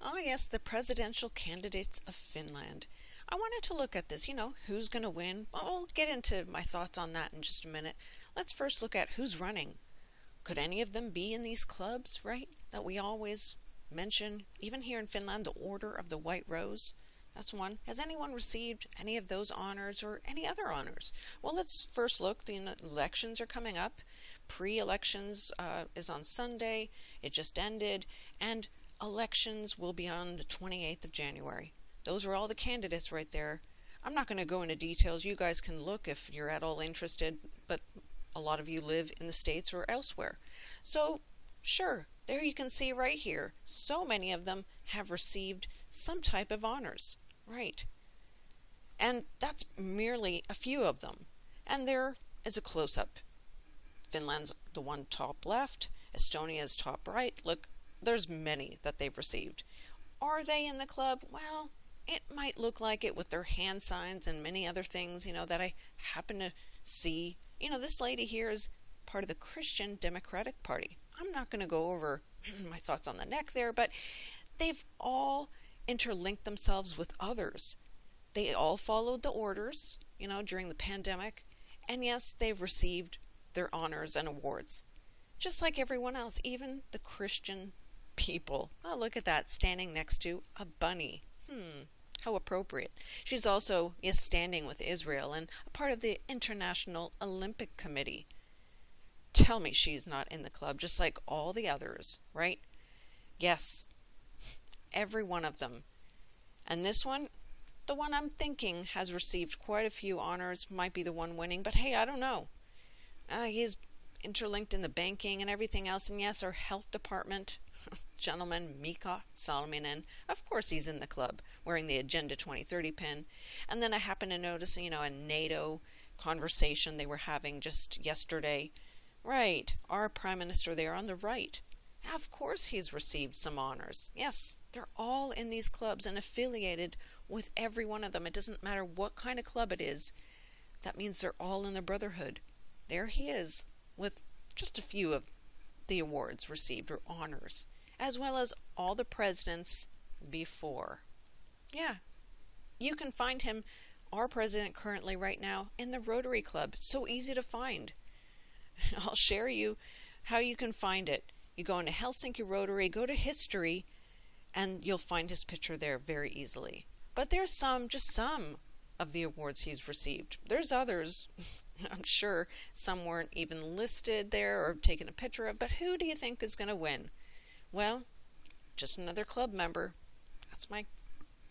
Oh, yes, the presidential candidates of Finland. I wanted to look at this, you know, who's going to win. I'll get into my thoughts on that in just a minute. Let's first look at who's running. Could any of them be in these clubs, right? That we always mention, even here in Finland, the Order of the White Rose. That's one. Has anyone received any of those honors or any other honors? Well, let's first look. The elections are coming up. Pre elections uh, is on Sunday. It just ended. And elections will be on the 28th of January. Those are all the candidates right there. I'm not going to go into details. You guys can look if you're at all interested, but a lot of you live in the States or elsewhere. So, sure, there you can see right here, so many of them have received some type of honors. Right. And that's merely a few of them. And there is a close up. Finland's the one top left, Estonia's top right. Look, there's many that they've received. Are they in the club? Well, it might look like it with their hand signs and many other things, you know, that I happen to see. You know, this lady here is part of the Christian Democratic Party. I'm not going to go over my thoughts on the neck there, but they've all interlinked themselves with others. They all followed the orders, you know, during the pandemic, and yes, they've received their honors and awards. Just like everyone else, even the Christian people. Oh, look at that, standing next to a bunny. Hmm, how appropriate. She's also is standing with Israel and a part of the International Olympic Committee. Tell me she's not in the club, just like all the others, right? Yes, every one of them. And this one, the one I'm thinking has received quite a few honors, might be the one winning, but hey, I don't know. Uh, he's interlinked in the banking and everything else, and yes, our health department gentleman Mika Salminen. Of course, he's in the club wearing the Agenda 2030 pin. And then I happened to notice, you know, a NATO conversation they were having just yesterday. Right, our prime minister there on the right. Of course, he's received some honors. Yes, they're all in these clubs and affiliated with every one of them. It doesn't matter what kind of club it is. That means they're all in the brotherhood. There he is, with just a few of the awards received or honors as well as all the presidents before. Yeah, you can find him, our president currently right now, in the Rotary Club. So easy to find. I'll share you how you can find it. You go into Helsinki Rotary, go to history, and you'll find his picture there very easily. But there's some, just some, of the awards he's received. There's others, I'm sure some weren't even listed there or taken a picture of, but who do you think is going to win? Well, just another club member. That's my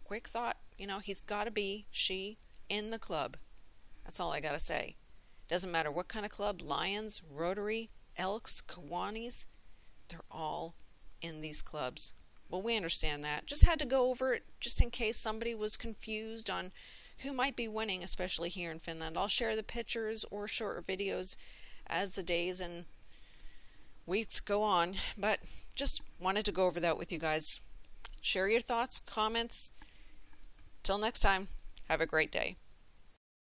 quick thought. You know, he's got to be, she, in the club. That's all I got to say. Doesn't matter what kind of club Lions, Rotary, Elks, Kiwanis, they're all in these clubs. Well, we understand that. Just had to go over it just in case somebody was confused on who might be winning, especially here in Finland. I'll share the pictures or short videos as the days and weeks go on, but just wanted to go over that with you guys. Share your thoughts, comments. Till next time, have a great day.